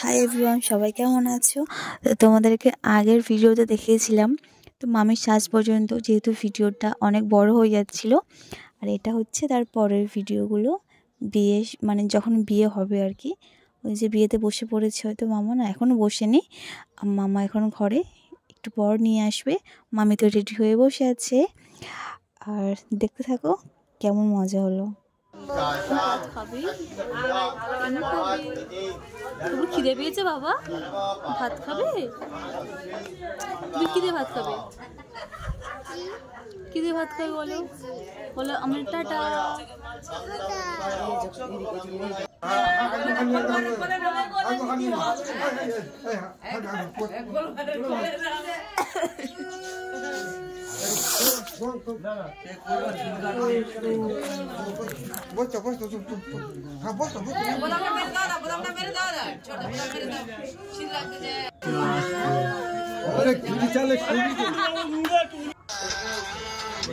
Hi everyone সবাই কেমন আছো? তোমাদেরকে আগের ভিডিওতে দেখিয়েছিলাম। তো মামির সাজ পর্যন্ত যেহেতু ভিডিওটা অনেক বড় হয়ে যাচ্ছিল, আর এটা হচ্ছে তার পরের ভিডিওগুলো। বিয়ে মানে যখন বিয়ে হবে আর কি ওই যে বিয়েতে বসে পড়েছে হয়তো মামা না এখনও বসেনি। মামা এখন ঘরে, একটু পর নিয়ে আসবে। মামি তো রেডি হয়ে বসে আছে। আর দেখতে থাকো, কেমন মজা হলো। তোর খিদে পেয়েছে বাবা? ভাত খাবে? কি দিয়ে ভাত দিয়ে ভাত খাবে বলো। বলো আমার টাটা বসতো বসতো হ্যাঁ বসতো বসতো আরে কুড়ি চালে কুড়ি ছেড়ে দাও তুমি ছেড়ে দাও ছেড়ে দাও না না ধরতে আমি ছেড়ে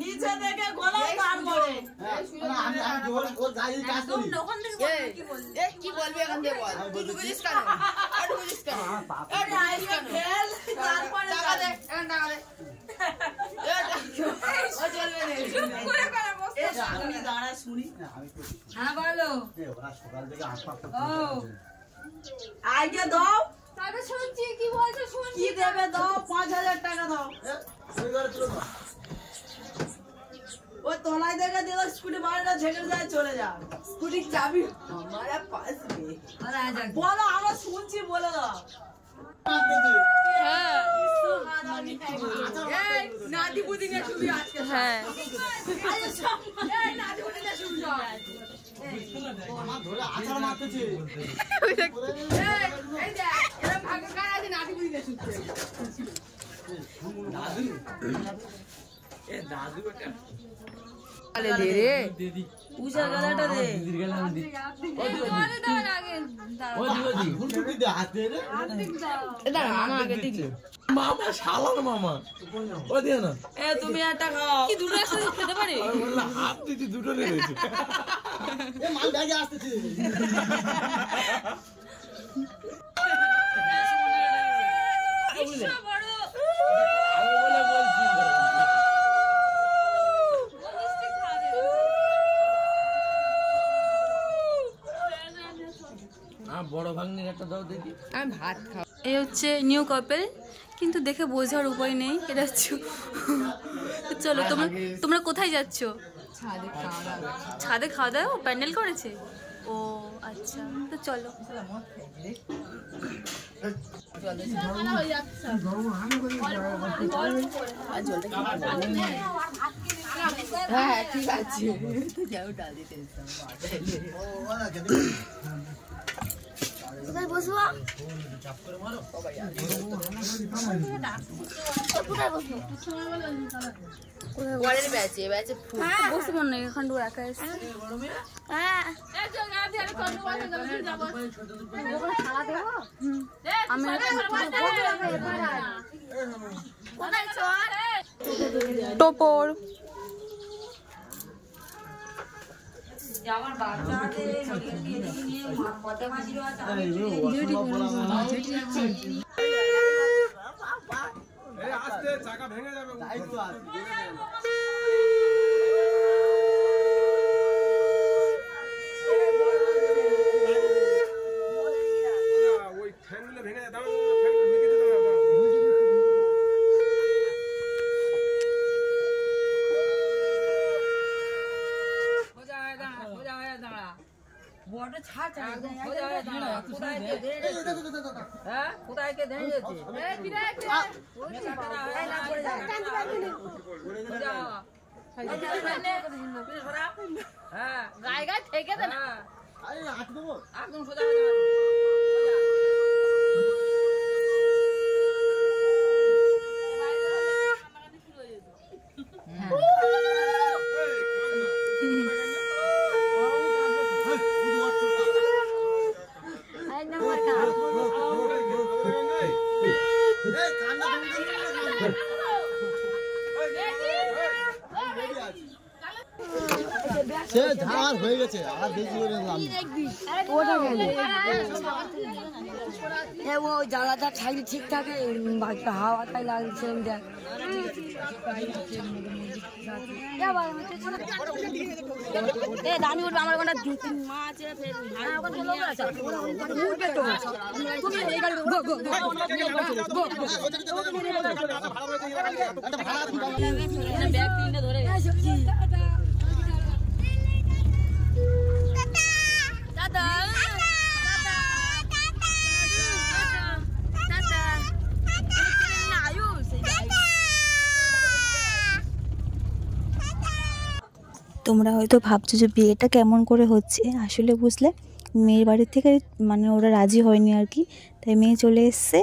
নিচে থেকে গোলাম। কাজ করি কি বলবি এখান বল? তুই কেন? আর কেন? আর কেন? টাকা দে এখন টাকা দে। তো হ্যাঁ আগে দাও। তবে শুনছি কি বলছো শুনছি কি দেবে দাও? পাঁচ হাজার টাকা দাও। ওই তলায় দেখে দিল স্কুটি বাড়িটা ঝেঁকে যায় চলে যা। চাবি আমার বলো আমরা শুনছি বলে দাও। হ্যাঁ। ধরে মারতেছে এই, এই দেখ এরকম ভাগ্য কার আছে নাতি বুদ্ধি নিয়ে শুচ্ছে উষা গালাটা দে ফুলটুকি দে হাতে রে মামা শালার মামা। ও দিয়ে না। এ তুমি একটা খাও। কি দুটো একসাথে খেতে পারে? হাত দিতে দুটো লেগেছে এ মাল ব্যাগে আসতেছে আমি বলে বলছি আ বড় ভাগ্নির একটা দাও দেখি। আমি ভাত খাব। এই হচ্ছে নিউ কাপেল কিন্তু দেখে বোঝার উপায় নেই। এটা চলো তোমরা তোমরা কোথায় যাচ্ছ? ছাদে খাওয়া ছাদে খাওয়া দাওয়া? প্যান্ডেল করেছে? ও আচ্ছা। তো চলো। হ্যাঁ ঠিক আছে। কোথায় বসবো? কোথায় বসবো? পরের ব্যাচে ব্যাচে বসবো না এখান থেকে একা এসে হ্যাঁ চাকা ভেঙে ওই ফ্যানগুলো ভেঙে যায় দাঁড়াও ফ্যানগুলো ভেঙে দিতে দাঁড়াও বড় ছাড় হয়ে কোথায় কে রেখেছে? হ্যাঁ? কোথায় কে ধরে রেখেছে? হ্যাঁ গায়ে গায়ে থেকে দে হ্যাঁ। একদম সোজা হয়ে গেছে আর বেশি করে নাম ওই জানলাটা থাকলে ঠিক থাকে বাকিটা হাওয়াটাই লাগছে দেখ এ আমার দু তিন হ্যাঁ তোমরা হয়তো ভাবছ যে বিয়েটা কেমন করে হচ্ছে? আসলে বুঝলে, মেয়ের বাড়ি থেকে মানে ওরা রাজি হয়নি আর কি। তাই মেয়ে চলে এসছে।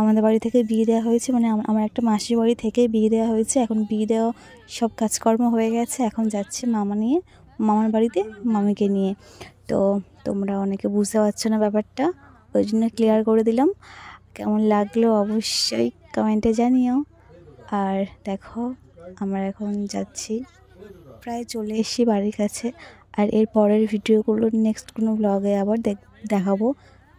আমাদের বাড়ি থেকে বিয়ে দেওয়া হয়েছে। মানে আমার একটা মাসির বাড়ি থেকে বিয়ে দেওয়া হয়েছে। এখন বিয়ে দেওয়া সব কাজকর্ম হয়ে গেছে। এখন যাচ্ছে মামা নিয়ে, মামার বাড়িতে মামিকে নিয়ে। তো তোমরা অনেকে বুঝতে পারছ না ব্যাপারটা, ওই জন্য ক্লিয়ার করে দিলাম। কেমন লাগল অবশ্যই কমেন্টে জানিও। আর দেখো, আমরা এখন যাচ্ছি। প্রায় চলে এসেছি বাড়ির কাছে। আর এর পরের ভিডিওগুলো নেক্সট কোনো ব্লগে আবার দেখ- দেখাবো।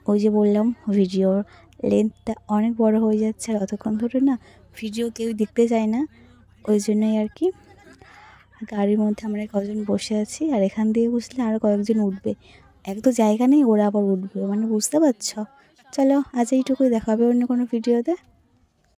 ওই যে বললাম, ভিডিওর লেন্থটা অনেক বড় হয়ে যাচ্ছে। আর অতক্ষণ ধরে না ভিডিও কেউ দেখতে চায় না। ওই জন্যই আর কি। গাড়ির মধ্যে আমরা কজন বসে আছি। আর এখান দিয়ে বুঝলে আরও কয়েকজন উঠবে। এক তো জায়গা নেই, ওরা আবার উঠবে মানে বুঝতে পারছ? চলো আজ এইটুকুই দেখাবে অন্য কোনো ভিডিওতে